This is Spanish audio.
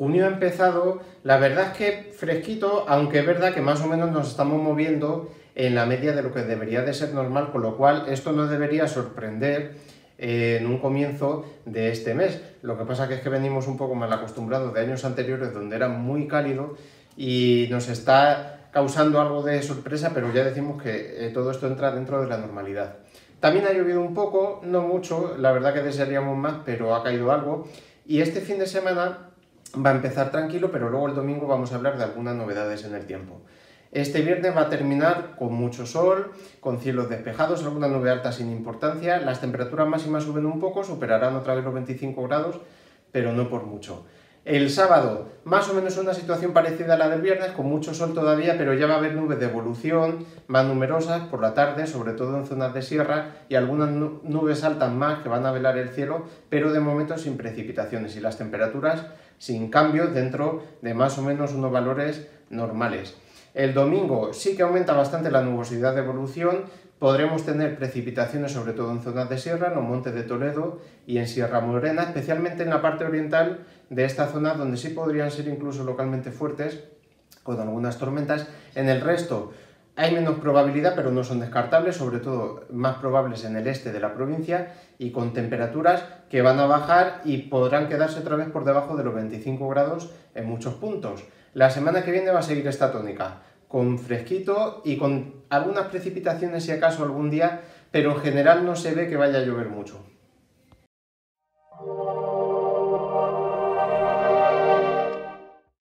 junio ha empezado, la verdad es que fresquito, aunque es verdad que más o menos nos estamos moviendo en la media de lo que debería de ser normal, con lo cual esto no debería sorprender eh, en un comienzo de este mes. Lo que pasa es que venimos un poco mal acostumbrados de años anteriores donde era muy cálido y nos está causando algo de sorpresa, pero ya decimos que eh, todo esto entra dentro de la normalidad. También ha llovido un poco, no mucho, la verdad que desearíamos más, pero ha caído algo. Y este fin de semana va a empezar tranquilo, pero luego el domingo vamos a hablar de algunas novedades en el tiempo. Este viernes va a terminar con mucho sol, con cielos despejados, alguna nube alta sin importancia. Las temperaturas máximas suben un poco, superarán otra vez los 25 grados, pero no por mucho. El sábado, más o menos una situación parecida a la del viernes, con mucho sol todavía, pero ya va a haber nubes de evolución más numerosas por la tarde, sobre todo en zonas de sierra, y algunas nubes altas más que van a velar el cielo, pero de momento sin precipitaciones y las temperaturas sin cambios dentro de más o menos unos valores normales. El domingo sí que aumenta bastante la nubosidad de evolución, podremos tener precipitaciones sobre todo en zonas de sierra, en los montes de Toledo y en Sierra Morena, especialmente en la parte oriental de esta zona donde sí podrían ser incluso localmente fuertes con algunas tormentas. En el resto hay menos probabilidad, pero no son descartables, sobre todo más probables en el este de la provincia y con temperaturas que van a bajar y podrán quedarse otra vez por debajo de los 25 grados en muchos puntos. La semana que viene va a seguir esta tónica, con fresquito y con algunas precipitaciones si acaso algún día, pero en general no se ve que vaya a llover mucho.